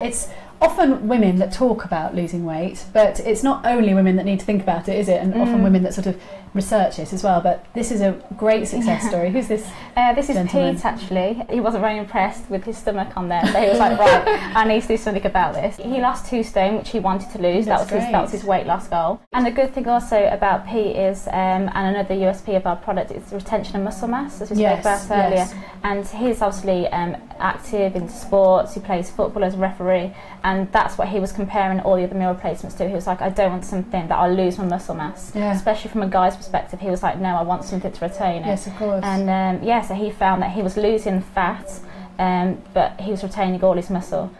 It's often women that talk about losing weight, but it's not only women that need to think about it, is it? And Mm. often women that sort of research it as well. But this is a great success story. Who's this? Uh, this is Gentleman. Pete actually. He wasn't very impressed with his stomach on there, so he was like, right, I need to do something about this. He lost two stone, which he wanted to lose. that was his that was his weight loss goal. And the good thing also about Pete is, um, and another USP of our product is retention of muscle mass, as we Yes, spoke about earlier. yes. And he's obviously um, active in sports. He plays football as a referee, and that's what he was comparing all the other meal replacements to. He was like, I don't want something that I'll lose my muscle mass. Yeah. Especially from a guy's perspective, he was like, no, I want something to retain it. Yes, of course. And um, yeah, so he found that he was losing fat, um, but he was retaining all his muscle.